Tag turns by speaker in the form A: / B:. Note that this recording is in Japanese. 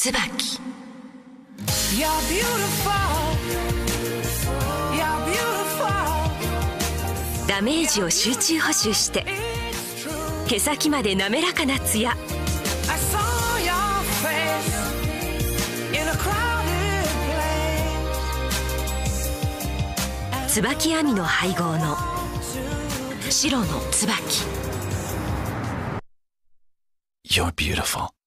A: 椿。
B: TSUBAKI
A: ダメージを集中補修して。毛先まで滑らかなツヤ
B: ツバキ網
A: 椿亜美の配合の。白の椿。
C: You're beautiful.